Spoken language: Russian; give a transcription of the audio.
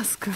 ласка,